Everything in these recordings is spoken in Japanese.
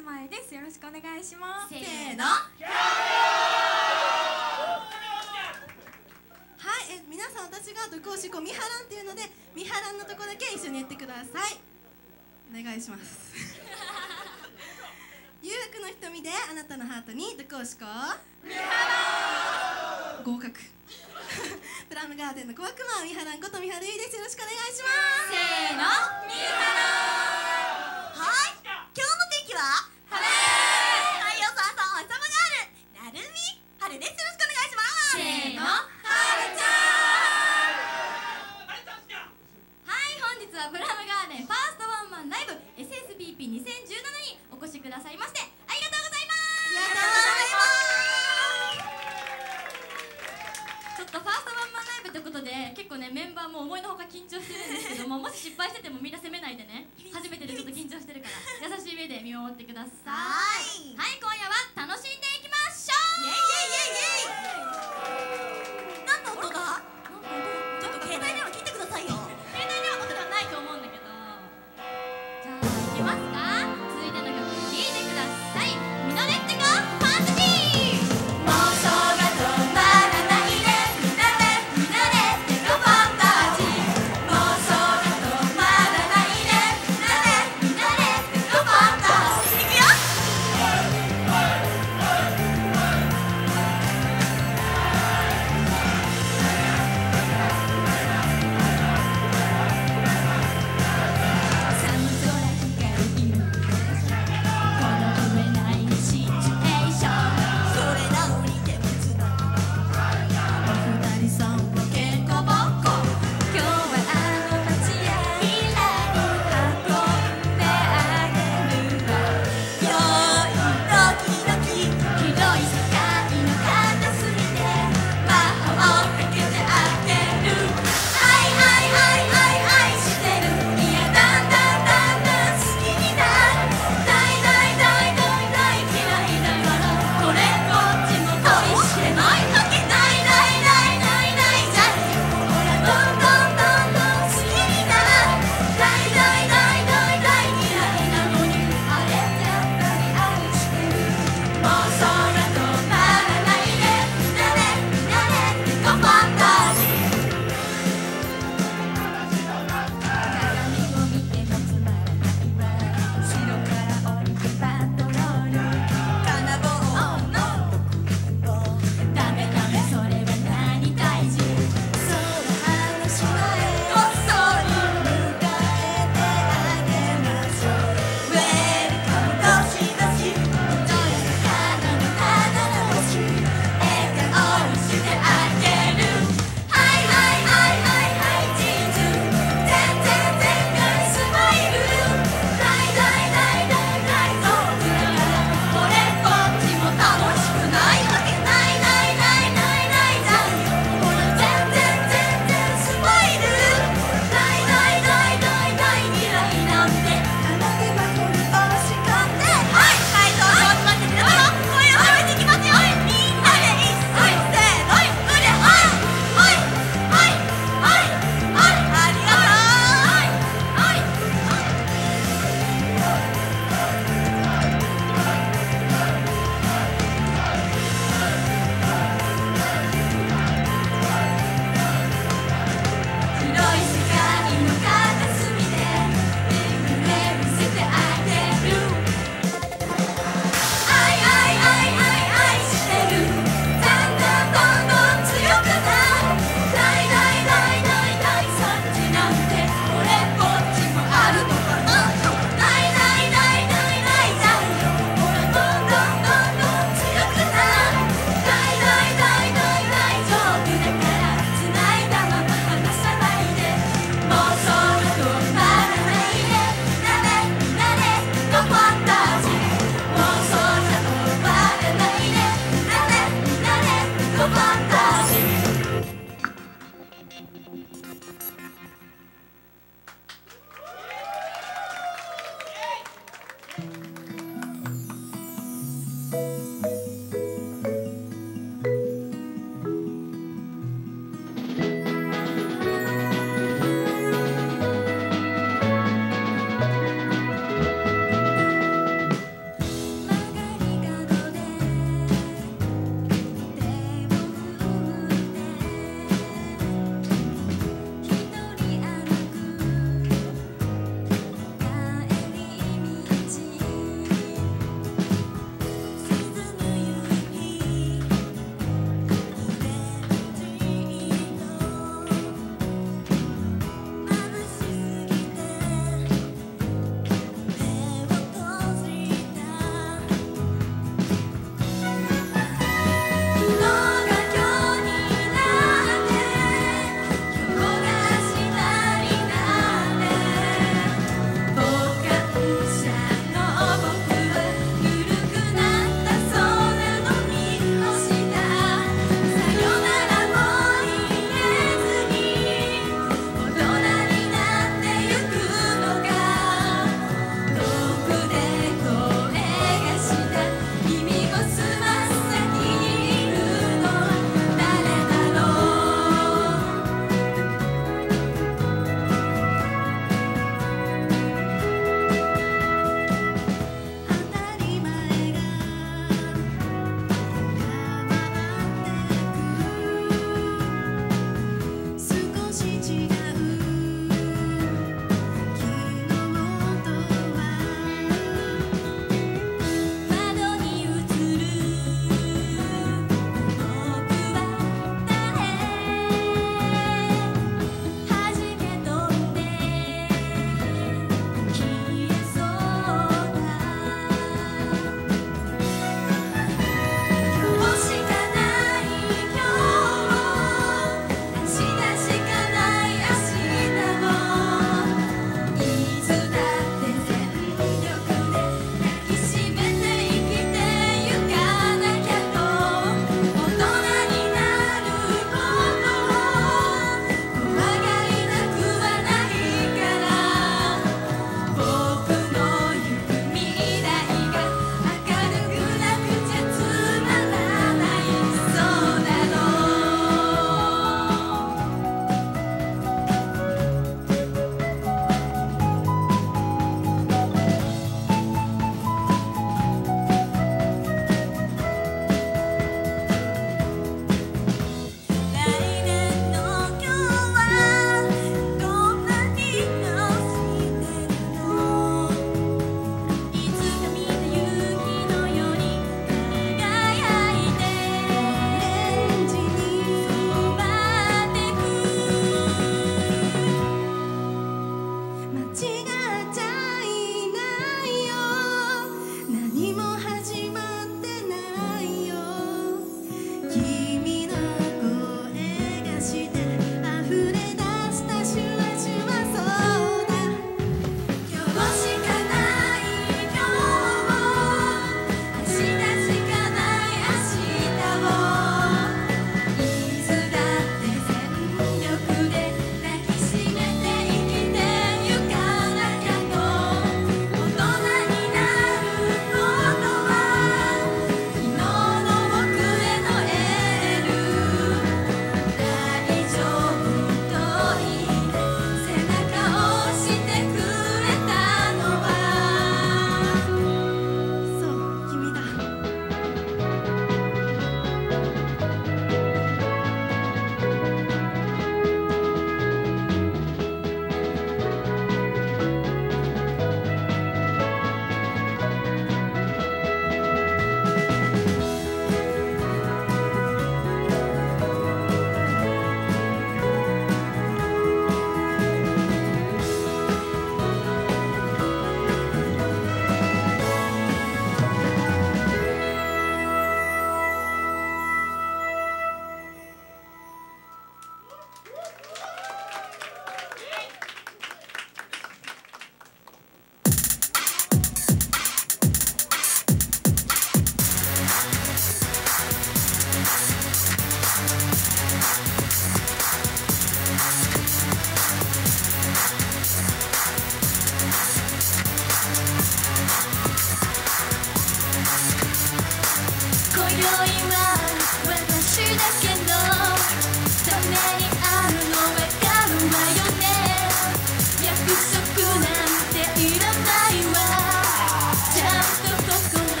姉妹です。よろしくお願いします。せーの。はいえ皆さん私が毒推し子みはらんっていうのでみはらんのとこだけ一緒にやってください。お願いします。誘惑の瞳であなたのハートに毒推し子みはらん合格。プラムガーデンの小悪魔みはらんことみはるいです。よろしくお願いします。せーの。みはらんはい。今日の好嘞。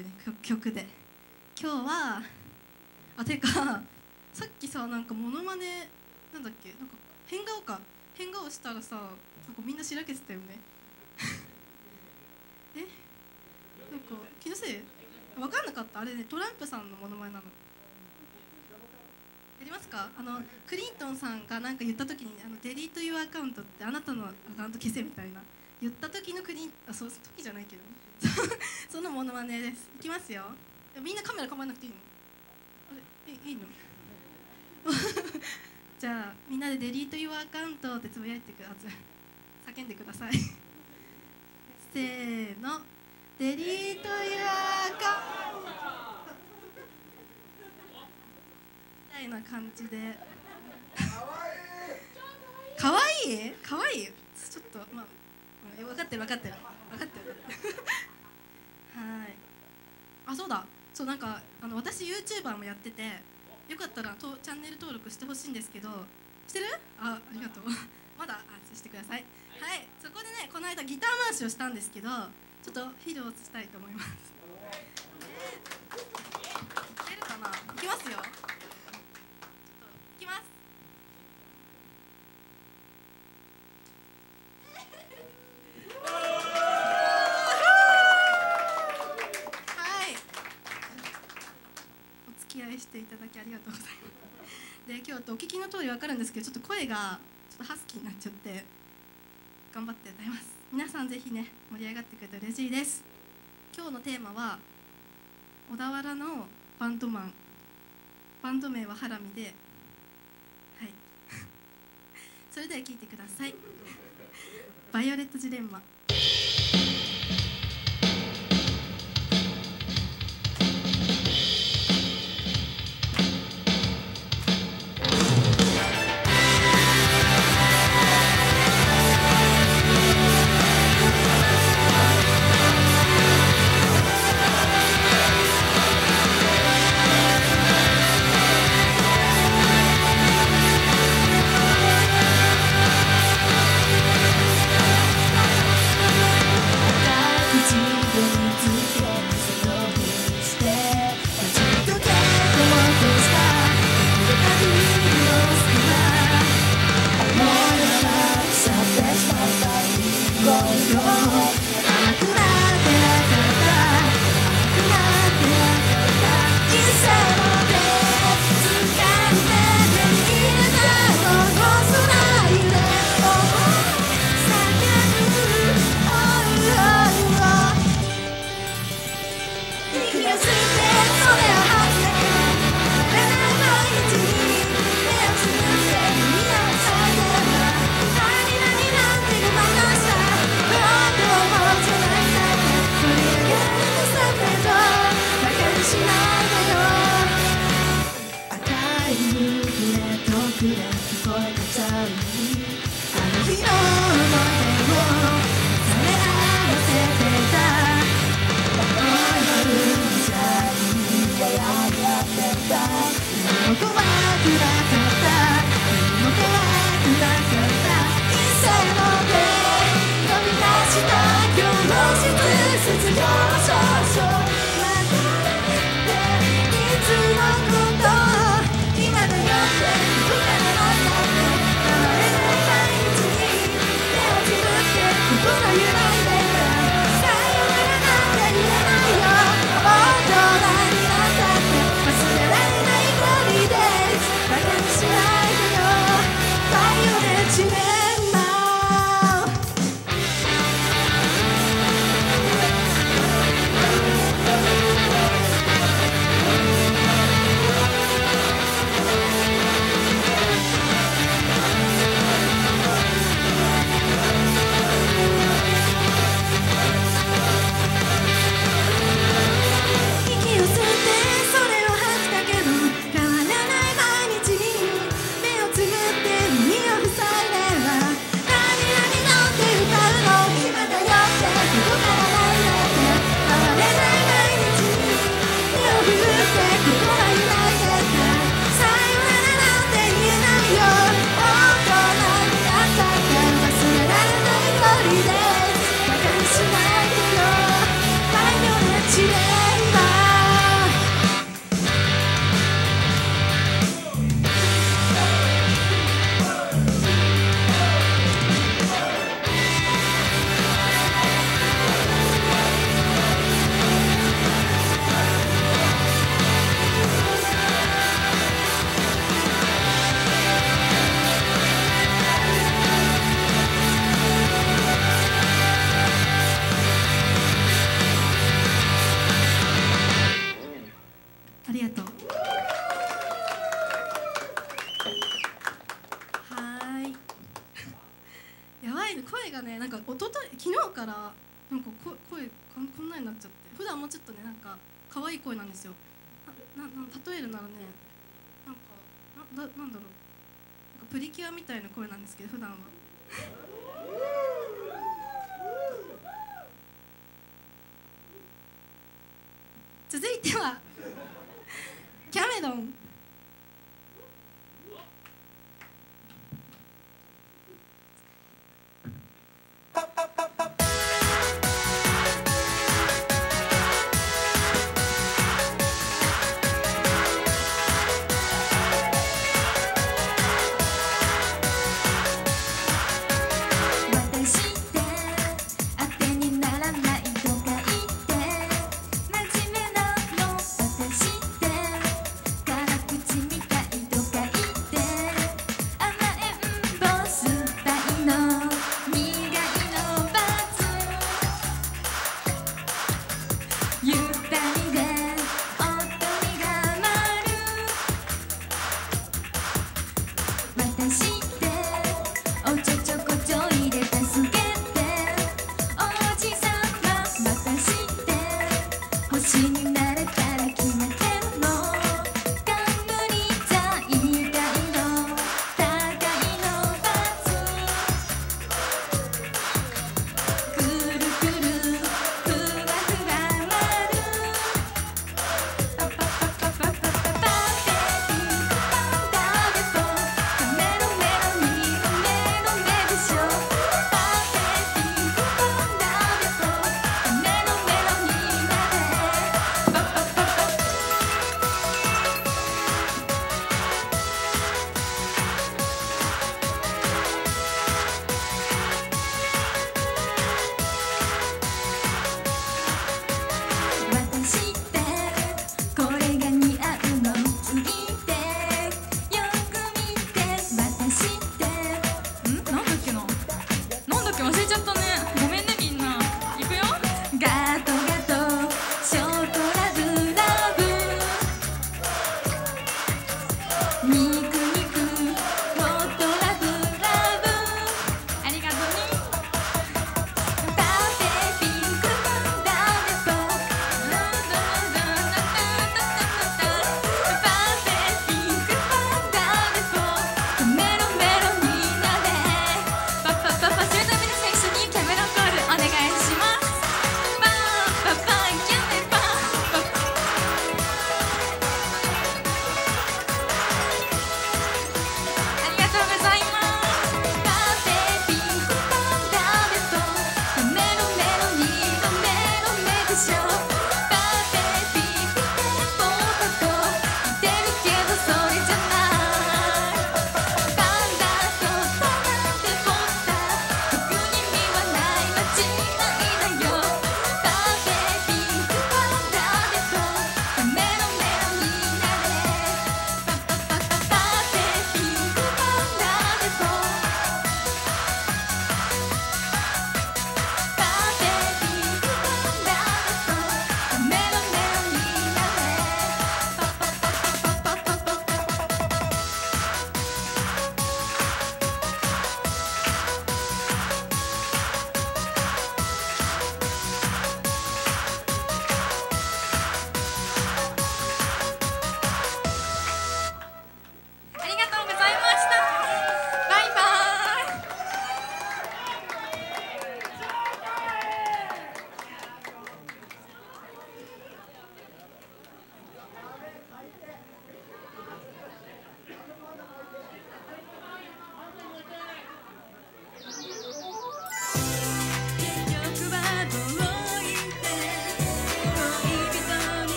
って、ね、曲曲で。今日はあてか さっきさなんかモノマネなんだっけなんか変顔か。変顔したらさなんかみんなしらけてたよね。え？なんか気のせい？分かんなかった？あれねトランプさんのモノマネなの。やりますか？あのクリントンさんが何か言った時にあのデリート・ユア・アカウントってあなたのアカウント消せみたいな。言った時のクリンあそう時じゃないけどね。そのモノマネです。いきますよ。みんなカメラ構えなくていいの？あれ？いいいの？じゃあみんなでデリート・ユア・アカウントってつぶやいてください。叫んでください。せーの。デリート・ユア・アカウント。みたいな感じで。かわい。い？かわい？いちょっとまあうん。分かってる分かってる。分かってるはい。あそうだ。そうなんかあの私 YouTuber もやっててよかったらとチャンネル登録してほしいんですけどしてる？あありがとう。まだあしてください。はい。そこでねこの間ギター回しをしたんですけどちょっと披露したいと思います。出るかな？いきますよちょっといきますはいお付き合いしていただきありがとうございますで今日とお聞きの通り分かるんですけどちょっと声がちょっとハスキーになっちゃって頑張って歌います。皆さんぜひね盛り上がってくれて嬉しいです。今日のテーマは小田原のバンドマン。バンド名はハラミで。はい。それでは聴いてください。バイオレットジレンマ。